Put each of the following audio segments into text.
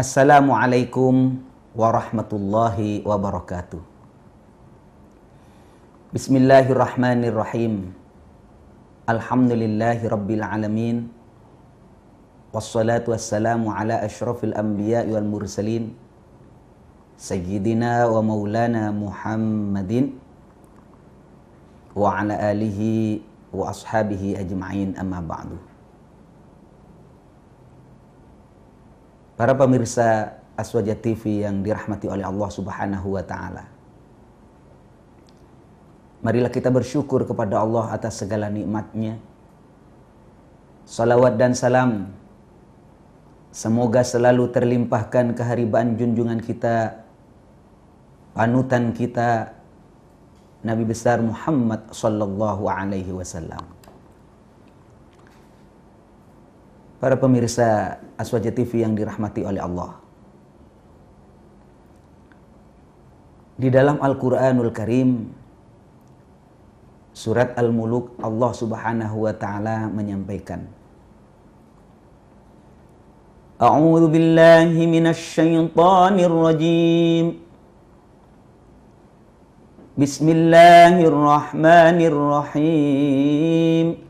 Assalamualaikum warahmatullahi wabarakatuh. Bismillahirrahmanirrahim. Alhamdulillahi rabbil alamin. Wassalatu wassalamu ala ashrafil anbiya wal mursalin. Sayyidina wa maulana Muhammadin wa ala alihi wa ashabihi ajma'in amma ba'du. Para pemirsa Aswaja TV yang dirahmati oleh Allah Subhanahu wa taala. Marilah kita bersyukur kepada Allah atas segala nikmatnya. Salawat dan salam semoga selalu terlimpahkan keharibaan junjungan kita, panutan kita, Nabi besar Muhammad sallallahu alaihi wasallam. Para pemirsa Aswaja TV yang dirahmati oleh Allah. Di dalam Al-Qur'anul Karim Surat Al-Muluk Allah Subhanahu wa taala menyampaikan A'udzu billahi minasy syaithanir rajim Bismillahirrahmanirrahim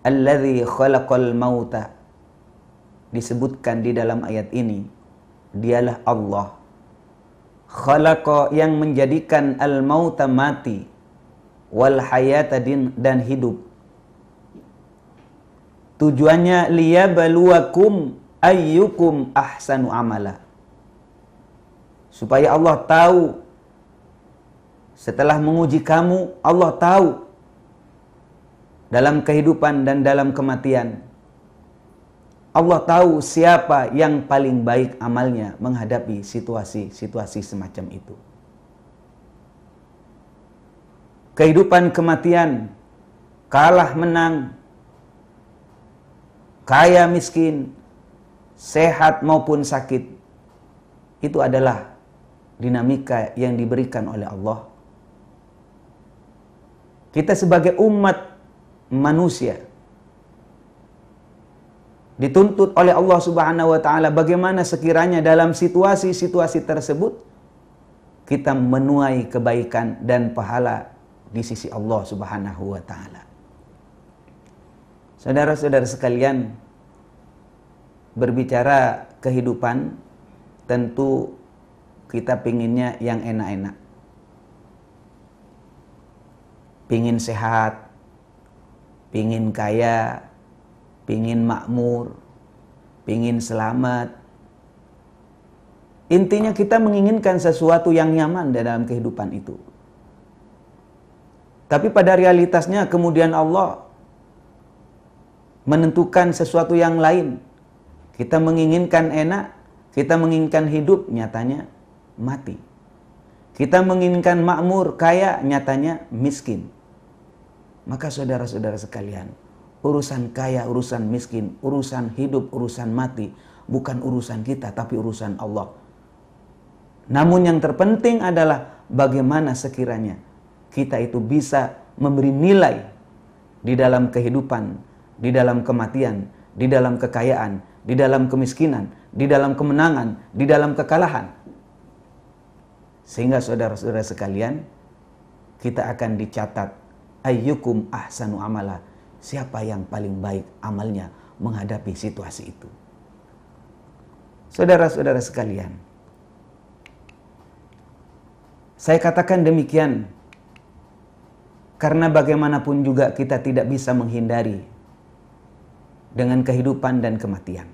Alladhi khalaqal mauta. Disebutkan di dalam ayat ini dialah Allah. Khalaqa yang menjadikan al mauta mati wal hayata dan hidup. Tujuannya liyabluwakum ayyukum ahsanu amala. Supaya Allah tahu setelah menguji kamu Allah tahu dalam kehidupan dan dalam kematian Allah tahu siapa yang paling baik amalnya menghadapi situasi-situasi semacam itu. Kehidupan kematian, kalah menang, kaya miskin, sehat maupun sakit, itu adalah dinamika yang diberikan oleh Allah. Kita sebagai umat manusia, dituntut oleh Allah Subhanahu wa taala bagaimana sekiranya dalam situasi-situasi tersebut kita menuai kebaikan dan pahala di sisi Allah Subhanahu wa taala. Saudara-saudara sekalian, berbicara kehidupan tentu kita pinginnya yang enak-enak. Pingin sehat, pingin kaya, pingin makmur, pingin selamat. Intinya kita menginginkan sesuatu yang nyaman dalam kehidupan itu. Tapi pada realitasnya kemudian Allah menentukan sesuatu yang lain. Kita menginginkan enak, kita menginginkan hidup, nyatanya mati. Kita menginginkan makmur, kaya, nyatanya miskin. Maka saudara-saudara sekalian, Urusan kaya, urusan miskin, urusan hidup, urusan mati. Bukan urusan kita, tapi urusan Allah. Namun yang terpenting adalah bagaimana sekiranya kita itu bisa memberi nilai di dalam kehidupan, di dalam kematian, di dalam kekayaan, di dalam kemiskinan, di dalam kemenangan, di dalam kekalahan. Sehingga saudara-saudara sekalian, kita akan dicatat ayyukum ahsanu amala siapa yang paling baik amalnya menghadapi situasi itu. Saudara-saudara sekalian, saya katakan demikian karena bagaimanapun juga kita tidak bisa menghindari dengan kehidupan dan kematian.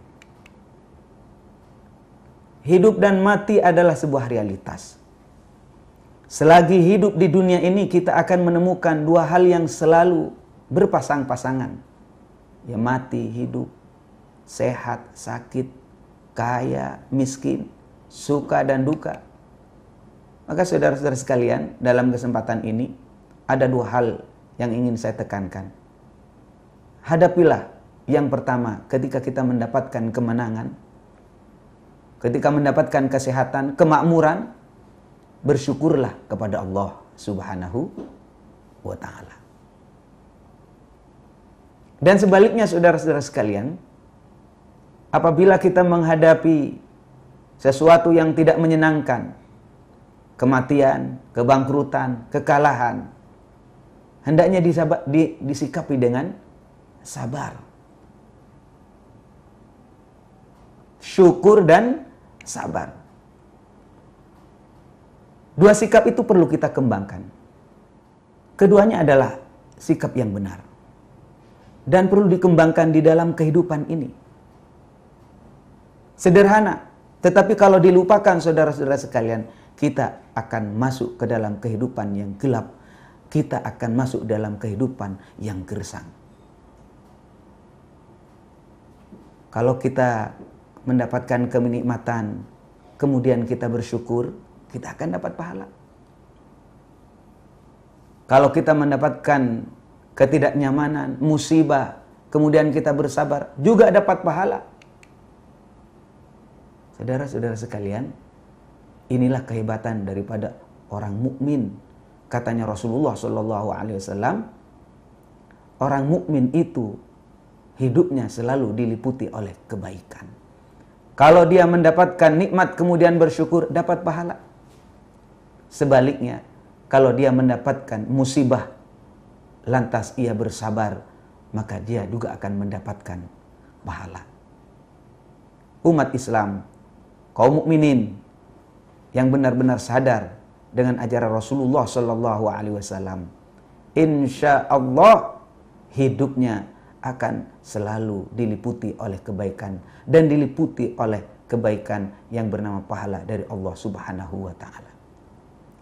Hidup dan mati adalah sebuah realitas. Selagi hidup di dunia ini kita akan menemukan dua hal yang selalu berpasang-pasangan. Ya mati, hidup. sehat, sakit, kaya, miskin, suka dan duka. Maka saudara-saudara sekalian, dalam kesempatan ini ada dua hal yang ingin saya tekankan. Hadapilah yang pertama ketika kita mendapatkan kemenangan, ketika mendapatkan kesehatan, kemakmuran, bersyukurlah kepada Allah Subhanahu wa taala. Dan sebaliknya saudara-saudara sekalian, apabila kita menghadapi sesuatu yang tidak menyenangkan, kematian, kebangkrutan, kekalahan, hendaknya disabar, di, disikapi dengan sabar. Syukur dan sabar. Dua sikap itu perlu kita kembangkan. Keduanya adalah sikap yang benar. Dan perlu dikembangkan di dalam kehidupan ini. Sederhana, tetapi kalau dilupakan saudara-saudara sekalian, kita akan masuk ke dalam kehidupan yang gelap. Kita akan masuk dalam kehidupan yang gersang. Kalau kita mendapatkan kenikmatan, kemudian kita bersyukur, kita akan dapat pahala. Kalau kita mendapatkan ketidaknyamanan, musibah, kemudian kita bersabar, juga dapat pahala. Saudara-saudara sekalian, inilah kehebatan daripada orang mukmin. Katanya Rasulullah Shallallahu Alaihi Wasallam, orang mukmin itu hidupnya selalu diliputi oleh kebaikan. Kalau dia mendapatkan nikmat kemudian bersyukur, dapat pahala. Sebaliknya, kalau dia mendapatkan musibah, lantas ia bersabar, maka dia juga akan mendapatkan pahala. Umat Islam kaum mukminin yang benar-benar sadar dengan ajaran Rasulullah Shallallahu Alaihi Wasallam, insya Allah hidupnya akan selalu diliputi oleh kebaikan dan diliputi oleh kebaikan yang bernama pahala dari Allah Subhanahu wa taala.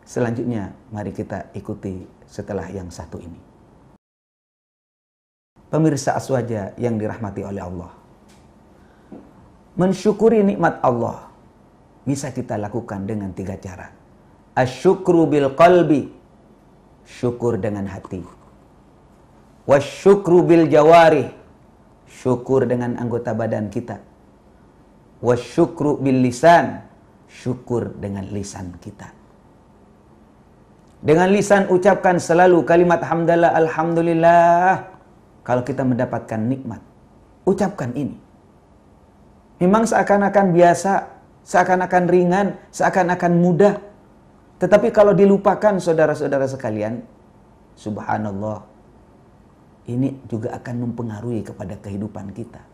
Selanjutnya mari kita ikuti setelah yang satu ini. Pemirsa aswaja yang dirahmati oleh Allah. Mensyukuri nikmat Allah bisa kita lakukan dengan tiga cara. Asyukru bil qalbi, syukur dengan hati. Wasyukru bil jawari, syukur dengan anggota badan kita. Wasyukru bil lisan, syukur dengan lisan kita. Dengan lisan ucapkan selalu kalimat hamdalah alhamdulillah. Kalau kita mendapatkan nikmat, ucapkan ini. Memang seakan-akan biasa, seakan-akan ringan, seakan-akan mudah. Tetapi kalau dilupakan saudara-saudara sekalian, subhanallah, ini juga akan mempengaruhi kepada kehidupan kita.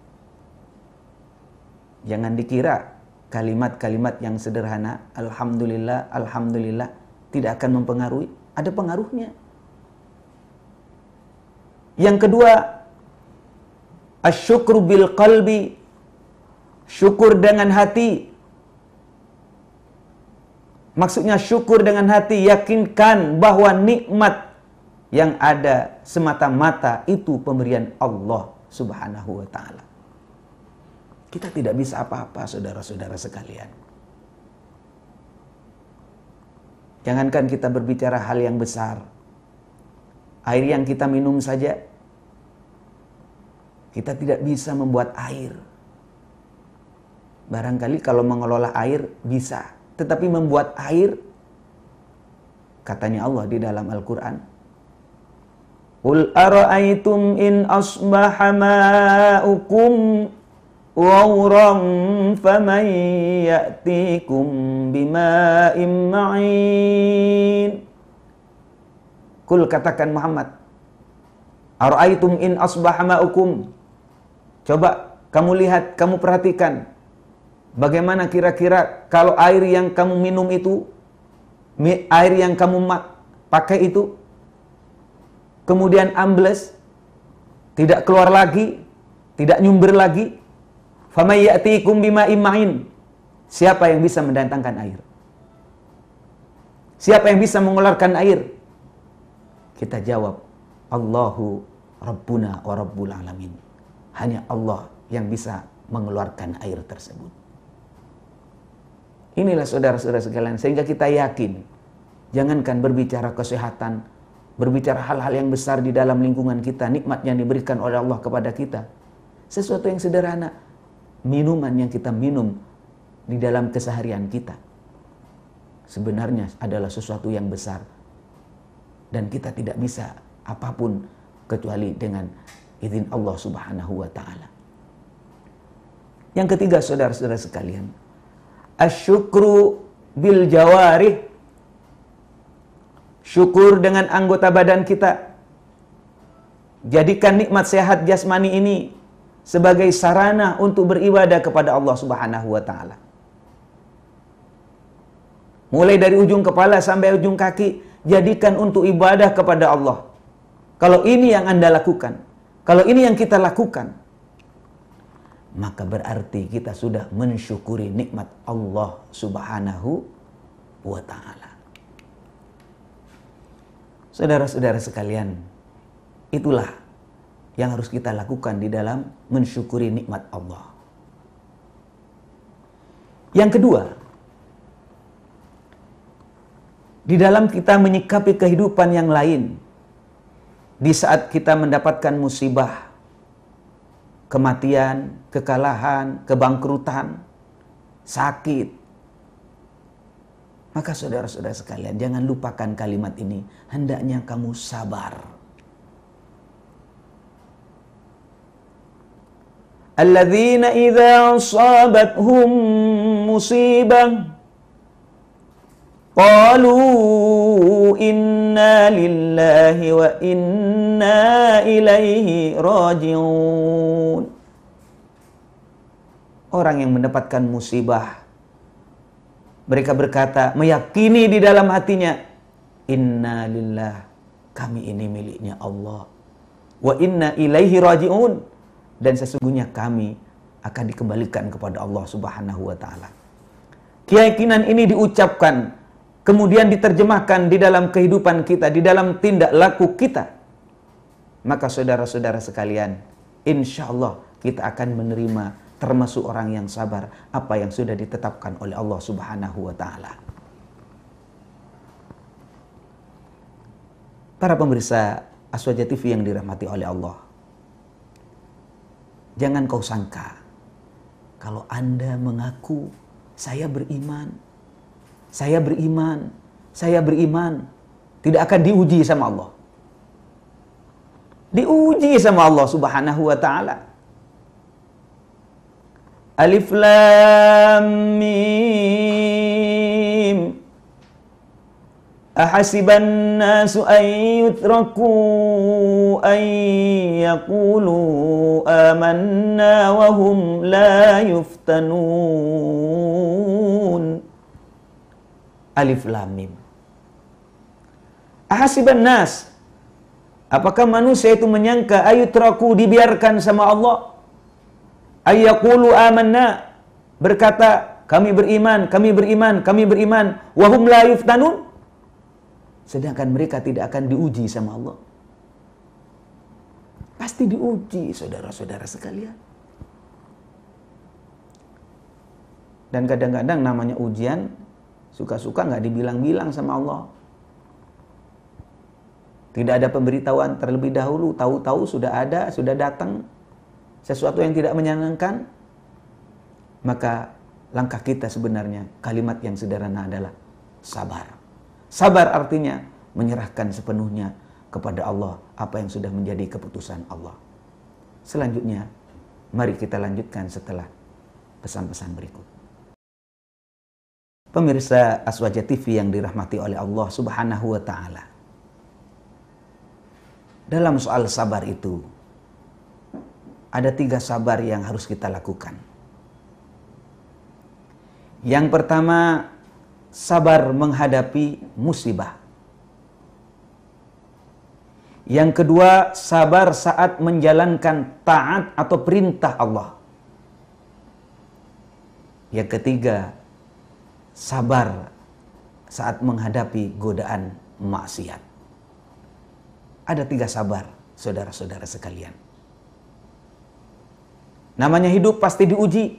Jangan dikira kalimat-kalimat yang sederhana, alhamdulillah, alhamdulillah, tidak akan mempengaruhi. Ada pengaruhnya. Yang kedua, asyukru bil qalbi, syukur dengan hati, Maksudnya syukur dengan hati, yakinkan bahwa nikmat yang ada semata-mata itu pemberian Allah Subhanahu wa taala. Kita tidak bisa apa-apa saudara-saudara sekalian. Jangankan kita berbicara hal yang besar. Air yang kita minum saja kita tidak bisa membuat air. Barangkali kalau mengelola air bisa, tetapi membuat air katanya Allah di dalam Al-Qur'an Qul ara'aytum in asbaha ma'ukum wawran faman ya'tikum bima'im ma'in. Kul katakan Muhammad Ara'aytum in asbaha ma'ukum? Coba kamu lihat, kamu perhatikan. Bagaimana kira-kira kalau air yang kamu minum itu, air yang kamu pakai itu, kemudian ambles, tidak keluar lagi, tidak nyumber lagi, famayyatikum bima imain. Siapa yang bisa mendatangkan air? Siapa yang bisa mengeluarkan air? Kita jawab, Allahu Rabbuna wa Rabbul Alamin. Hanya Allah yang bisa mengeluarkan air tersebut. Inilah saudara-saudara sekalian, sehingga kita yakin, jangankan berbicara kesehatan, berbicara hal-hal yang besar di dalam lingkungan kita, nikmat yang diberikan oleh Allah kepada kita. Sesuatu yang sederhana, minuman yang kita minum di dalam keseharian kita. Sebenarnya adalah sesuatu yang besar. Dan kita tidak bisa apa pun kecuali dengan izin Allah Subhanahu wa taala. Yang ketiga saudara-saudara sekalian, asyukru bil jawarih. Syukur dengan anggota badan kita. Jadikan nikmat sehat jasmani ini sebagai sarana untuk beribadah kepada Allah Subhanahu wa taala. Mulai dari ujung kepala sampai ujung kaki, jadikan untuk ibadah kepada Allah. Kalau ini yang Anda lakukan, kalau ini yang kita lakukan, maka berarti kita sudah mensyukuri nikmat Allah Subhanahu wa taala. Saudara-saudara sekalian, itulah yang harus kita lakukan di dalam mensyukuri nikmat Allah. Yang kedua, di dalam kita menyikapi kehidupan yang lain, di saat kita mendapatkan musibah, kematian, kekalahan, kebangkrutan, sakit. Maka saudara-saudara sekalian, jangan lupakan kalimat ini. Hendaknya kamu sabar. Idza asabathum musibah qalu inna lillahi wa inna ilaihi rajiun. Orang yang mendapatkan musibah mereka berkata meyakini di dalam hatinya inna lillah kami ini miliknya Allah. Wa inna ilaihi rajiun dan sesungguhnya kami akan dikembalikan kepada Allah Subhanahu wa taala keyakinan ini diucapkan kemudian diterjemahkan di dalam kehidupan kita, di dalam tindak laku kita, maka saudara-saudara sekalian, insya Allah kita akan menerima termasuk orang yang sabar apa yang sudah ditetapkan oleh Allah Subhanahu wa taala. Para pemirsa Aswaja TV yang dirahmati oleh Allah. Jangan kau sangka kalau Anda mengaku saya beriman, saya beriman, saya beriman, tidak akan diuji sama Allah. Diuji sama Allah Subhanahu wa taala. Alif Lam Mim Nasu an yutraku an yaqulu amanna wa hum la yuftanun Alif Lam Mim. Ahasiban nas. Apakah manusia itu menyangka ayutraku dibiarkan sama Allah? Ayyaqulu amanna. Berkata, kami beriman, kami beriman, kami beriman. Wahum la yuftanun. Sedangkan mereka tidak akan diuji sama Allah. Pasti diuji, saudara-saudara sekalian. Dan kadang-kadang namanya ujian Suka-suka nggak dibilang-bilang sama Allah. Tidak ada pemberitahuan terlebih dahulu, tahu-tahu sudah ada, sudah datang sesuatu yang tidak menyenangkan. Maka langkah kita sebenarnya kalimat yang sederhana adalah sabar. Sabar artinya menyerahkan sepenuhnya kepada Allah apa yang sudah menjadi keputusan Allah. Selanjutnya, mari kita lanjutkan setelah pesan-pesan berikut. Pemirsa Aswaja TV yang dirahmati oleh Allah Subhanahu wa taala. Dalam soal sabar itu ada tiga sabar yang harus kita lakukan. Yang pertama, sabar menghadapi musibah. Yang kedua, sabar saat menjalankan taat atau perintah Allah. Yang ketiga, sabar saat menghadapi godaan maksiat. Ada tiga sabar, saudara-saudara sekalian. Namanya hidup pasti diuji.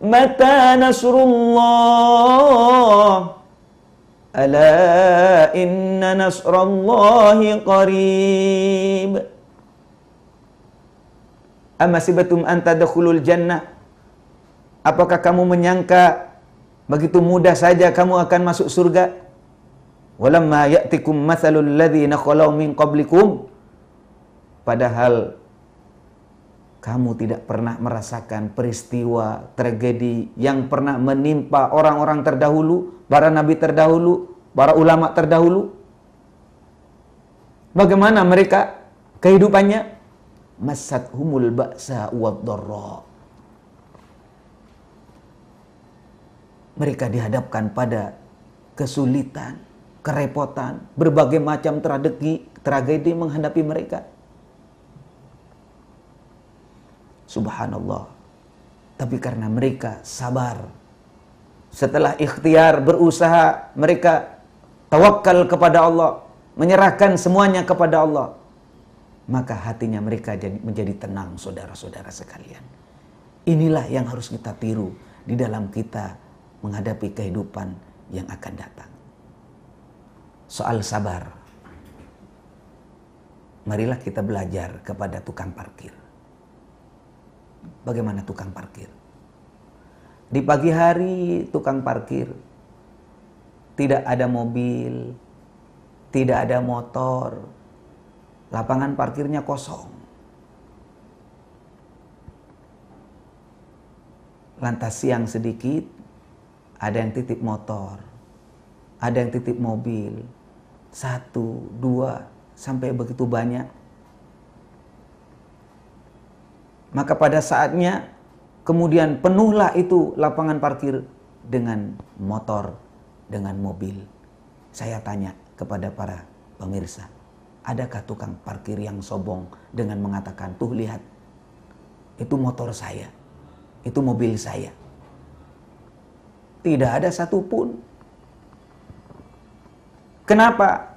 Mata nasrullah Ala inna nasrallahi qarib Amasibatum antadakhulul jannah Apakah kamu menyangka begitu mudah saja kamu akan masuk surga? Walamma ya'tikum mathalul ladzina khalau min qablikum. Padahal kamu tidak pernah merasakan peristiwa tragedi yang pernah menimpa orang-orang terdahulu, para nabi terdahulu, para ulama terdahulu. Bagaimana mereka kehidupannya? Masat humul ba'sa wad Mereka dihadapkan pada kesulitan, kerepotan, berbagai macam tragedi, tragedi menghadapi mereka. Subhanallah. Tapi karena mereka sabar. Setelah ikhtiar berusaha, mereka tawakal kepada Allah, menyerahkan semuanya kepada Allah. Maka hatinya mereka jadi, menjadi tenang saudara-saudara sekalian. Inilah yang harus kita tiru di dalam kita menghadapi kehidupan yang akan datang. Soal sabar. Marilah kita belajar kepada tukang parkir. Bagaimana tukang parkir? Di pagi hari tukang parkir tidak ada mobil, tidak ada motor, lapangan parkirnya kosong. Lantas siang sedikit, ada yang titip motor, ada yang titip mobil, satu, dua, sampai begitu banyak Maka pada saatnya kemudian penuhlah itu lapangan parkir dengan motor, dengan mobil. Saya tanya kepada para pemirsa, adakah tukang parkir yang sobong dengan mengatakan, tuh lihat, itu motor saya, itu mobil saya. Tidak ada satupun. Kenapa?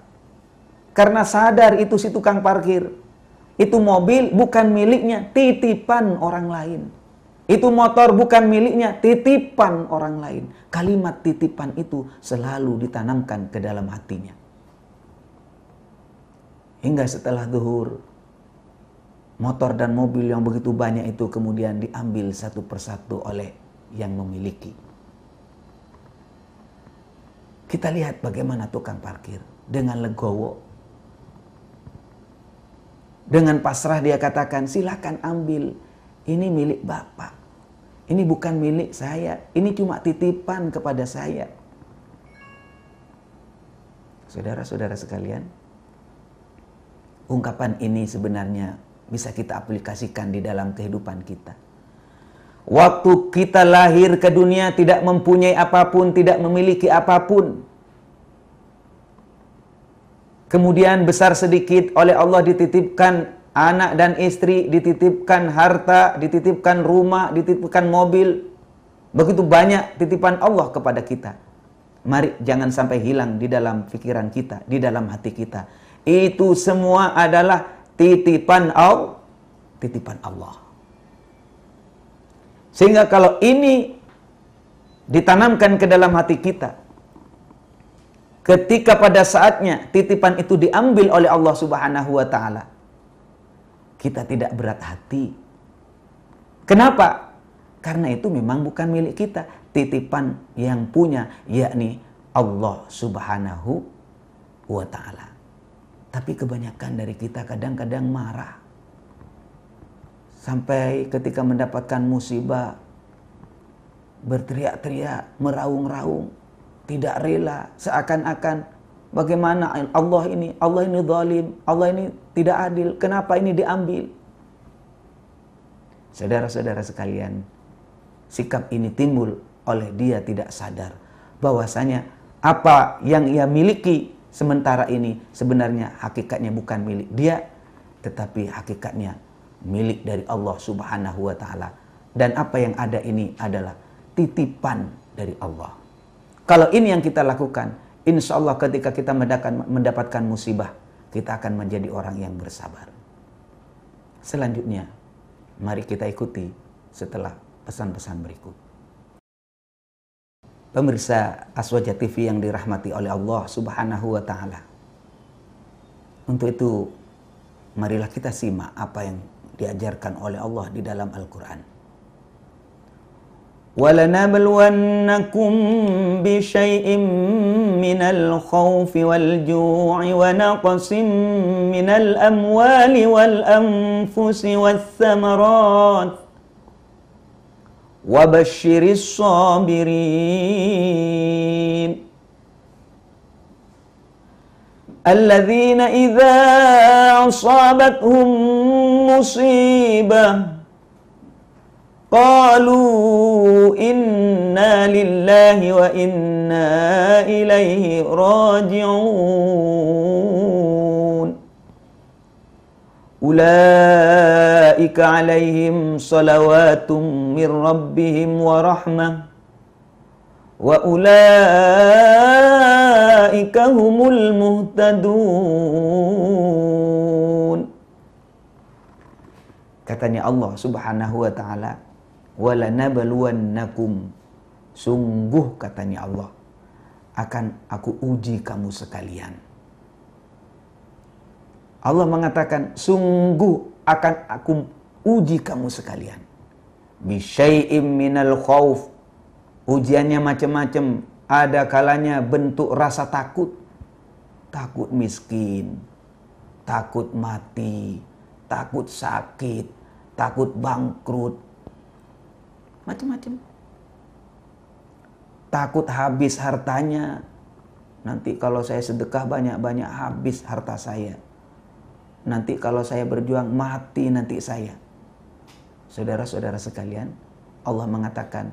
Karena sadar itu si tukang parkir itu mobil bukan miliknya, titipan orang lain. Itu motor bukan miliknya, titipan orang lain. Kalimat titipan itu selalu ditanamkan ke dalam hatinya. Hingga setelah duhur, motor dan mobil yang begitu banyak itu kemudian diambil satu persatu oleh yang memiliki. Kita lihat bagaimana tukang parkir dengan legowo dengan pasrah dia katakan, silakan ambil. Ini milik Bapak. Ini bukan milik saya. Ini cuma titipan kepada saya. Saudara-saudara sekalian, ungkapan ini sebenarnya bisa kita aplikasikan di dalam kehidupan kita. Waktu kita lahir ke dunia tidak mempunyai apa pun, tidak memiliki apa pun. Kemudian besar sedikit oleh Allah dititipkan anak dan istri, dititipkan harta, dititipkan rumah, dititipkan mobil. Begitu banyak titipan Allah kepada kita. Mari jangan sampai hilang di dalam pikiran kita, di dalam hati kita. Itu semua adalah titipan Allah, titipan Allah. Sehingga kalau ini ditanamkan ke dalam hati kita, ketika pada saatnya titipan itu diambil oleh Allah Subhanahu wa taala kita tidak berat hati. Kenapa? Karena itu memang bukan milik kita. Titipan yang punya yakni Allah Subhanahu wa taala. Tapi kebanyakan dari kita kadang-kadang marah. Sampai ketika mendapatkan musibah berteriak-teriak meraung-raung tidak rela seakan-akan bagaimana Allah ini Allah ini zalim Allah ini tidak adil kenapa ini diambil saudara-saudara sekalian sikap ini timbul oleh dia tidak sadar bahwasanya apa yang ia miliki sementara ini sebenarnya hakikatnya bukan milik dia tetapi hakikatnya milik dari Allah Subhanahu wa taala dan apa yang ada ini adalah titipan dari Allah. Kalau ini yang kita lakukan, insya Allah ketika kita mendapatkan musibah, kita akan menjadi orang yang bersabar. Selanjutnya, mari kita ikuti setelah pesan-pesan berikut. Pemirsa Aswaja TV yang dirahmati oleh Allah Subhanahu wa taala. Untuk itu, marilah kita simak apa yang diajarkan oleh Allah di dalam Al-Qur'an. ولنبلونكم بشيء من الخوف والجوع ونقص من الأموال والأنفس والثمرات. وبشر الصابرين. الذين إذا أصابتهم مصيبة قالوا إنا لله وإنا إليه راجعون. أولئك عليهم صلوات من ربهم ورحمة وأولئك هم المهتدون. Katanya Allah Subhanahu wa taala walanabluwannakum sungguh katanya Allah akan aku uji kamu sekalian. Allah mengatakan sungguh akan aku uji kamu sekalian. Bisyai'im minal khauf ujiannya macam-macam. Ada kalanya bentuk rasa takut. Takut miskin takut mati takut sakit takut bangkrut macam-macam. Takut habis hartanya. Nanti kalau saya sedekah banyak-banyak habis harta saya. Nanti kalau saya berjuang mati nanti saya. Saudara-saudara sekalian, Allah mengatakan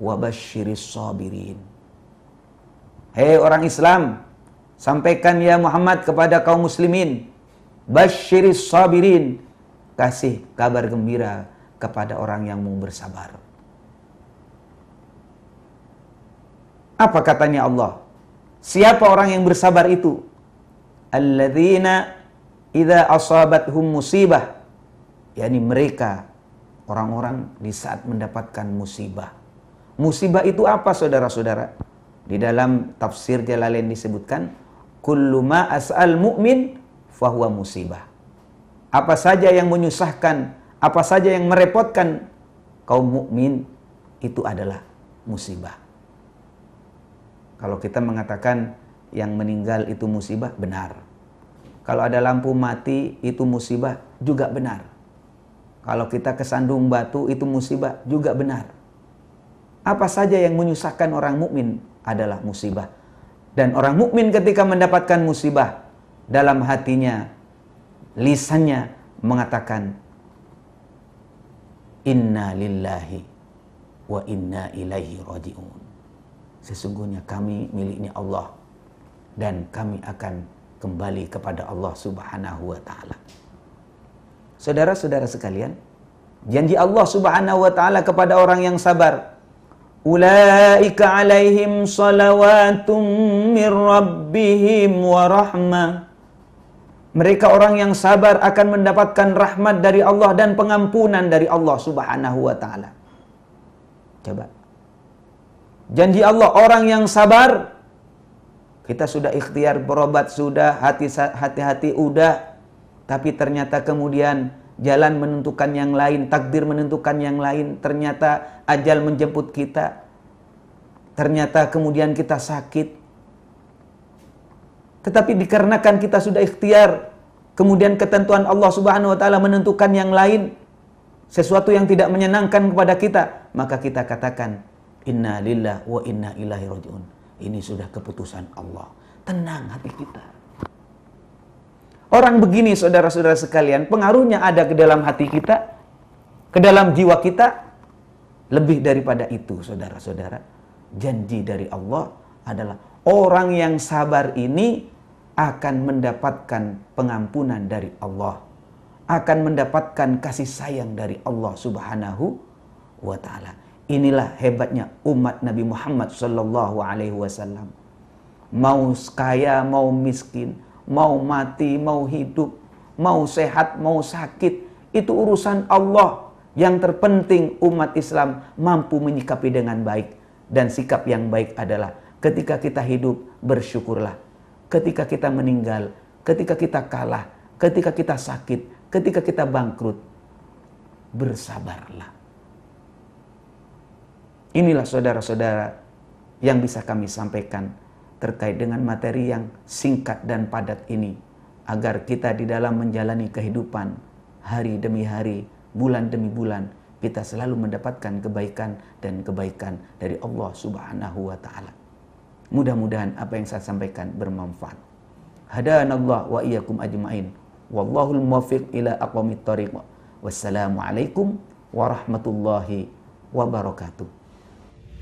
wabashiris sabirin. Hei orang Islam, sampaikan ya Muhammad kepada kaum muslimin, basyiris sabirin, kasih kabar gembira kepada orang yang mau bersabar. Apa katanya Allah? Siapa orang yang bersabar itu? Alladzina idza asabathum musibah. yakni mereka orang-orang di saat mendapatkan musibah. Musibah itu apa saudara-saudara? Di dalam tafsir Jalalain disebutkan kullu ma as'al mu'min fahuwa musibah. Apa saja yang menyusahkan, apa saja yang merepotkan kaum mukmin itu adalah musibah. Kalau kita mengatakan yang meninggal itu musibah, benar. Kalau ada lampu mati itu musibah, juga benar. Kalau kita kesandung batu itu musibah, juga benar. Apa saja yang menyusahkan orang mukmin adalah musibah. Dan orang mukmin ketika mendapatkan musibah dalam hatinya, lisannya mengatakan Inna lillahi wa inna ilaihi raji'un sesungguhnya kami miliknya Allah dan kami akan kembali kepada Allah Subhanahu wa taala. Saudara-saudara sekalian, janji Allah Subhanahu wa taala kepada orang yang sabar, ulaika alaihim salawatum mir rabbihim wa rahmah. Mereka orang yang sabar akan mendapatkan rahmat dari Allah dan pengampunan dari Allah Subhanahu wa taala. Coba Janji Allah orang yang sabar. Kita sudah ikhtiar berobat sudah hati-hati udah. Tapi ternyata kemudian jalan menentukan yang lain takdir menentukan yang lain ternyata ajal menjemput kita. Ternyata kemudian kita sakit. Tetapi dikarenakan kita sudah ikhtiar kemudian ketentuan Allah Subhanahu wa taala menentukan yang lain sesuatu yang tidak menyenangkan kepada kita maka kita katakan Inna lillah wa inna ilahi rojiun. Ini sudah keputusan Allah. Tenang hati kita. Orang begini saudara-saudara sekalian, pengaruhnya ada ke dalam hati kita, ke dalam jiwa kita. Lebih daripada itu, saudara-saudara, janji dari Allah adalah orang yang sabar ini akan mendapatkan pengampunan dari Allah, akan mendapatkan kasih sayang dari Allah Subhanahu wa taala. Inilah hebatnya umat Nabi Muhammad sallallahu alaihi wasallam. Mau kaya, mau miskin, mau mati, mau hidup, mau sehat, mau sakit, itu urusan Allah. Yang terpenting umat Islam mampu menyikapi dengan baik. Dan sikap yang baik adalah ketika kita hidup bersyukurlah. Ketika kita meninggal, ketika kita kalah, ketika kita sakit, ketika kita bangkrut, bersabarlah. Inilah saudara-saudara yang bisa kami sampaikan terkait dengan materi yang singkat dan padat ini agar kita di dalam menjalani kehidupan hari demi hari bulan demi bulan kita selalu mendapatkan kebaikan dan kebaikan dari Allah Subhanahu wa taala. Mudah-mudahan apa yang saya sampaikan bermanfaat. Hadanallah wa iyyakum ajmain. Wallahul muwaffiq ila aqwamit thoriq. Wassalamualaikum warahmatullahi wabarakatuh.